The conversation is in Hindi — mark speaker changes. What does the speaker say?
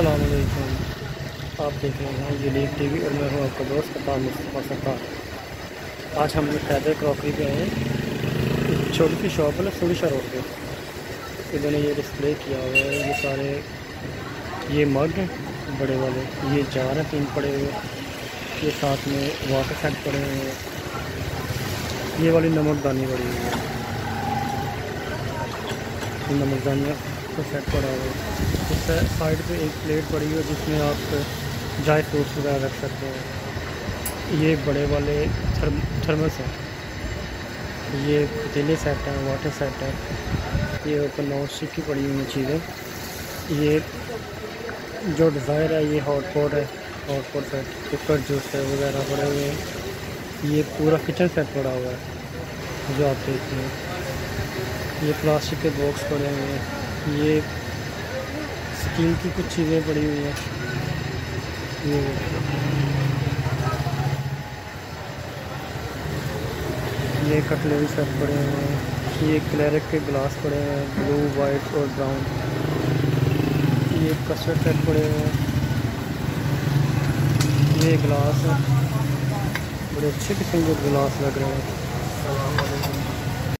Speaker 1: अस्सलाम वालेकुम आप देख रहे हैं यूनिक टीवी और मैं हूँ आपका दोस्त कतार मुस्तफ़ा सरकार आज हम पैदल क्रॉकरी पे आए हैं छोटी सी शॉप है ना सुलिशा रोड पे। इन्होंने ये डिस्प्ले किया हुआ है। ये सारे, ये मग हैं, बड़े वाले। ये जार हैं, तीन पड़े हुए। ये साथ में वाटर सेट पड़े हुए हैं। ये वाली नमकदानी पड़ी हुई है। नमकदानियाँ का सेट पड़ा हुआ है। इस साइड पे एक प्लेट पड़ी हुई है जिसमें आप ड्राई फ्रूट्स वगैरह रख सकते हैं। ये बड़े वाले थर्म थर्मस हैं। ये पतीले सेट हैं वाटर सेट है। ये ऊपर नॉन स्टिक की पड़ी हुई चीज़ें। ये जो डिज़ायर है, ये हॉट पॉट है। Hot pot set cooker juice है, वगैरह पड़े हुए हैं। ये पूरा किचन सेट पड़ा हुआ है, जो आप देखते हैं। ये प्लास्टिक के बॉक्स पड़े हुए हैं। ये स्टील की कुछ चीज़ें पड़ी हुई हैं। ये ये कटलरी सेट पड़े हुए हैं। ये क्लैरिक के ग्लास पड़े हैं, ब्लू वाइट और ब्राउन। ये कस्टर्ड सेट पड़े हुए हैं। ये ग्लास है। बड़े अच्छे किस्म के गिलास लग रहे हैं।